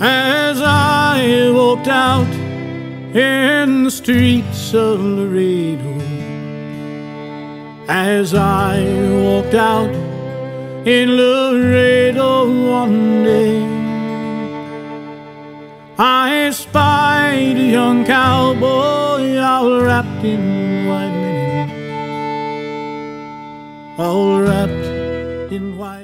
As I walked out in the streets of Laredo, as I walked out in Laredo one day, I spied a young cowboy all wrapped in white linen, all wrapped in white.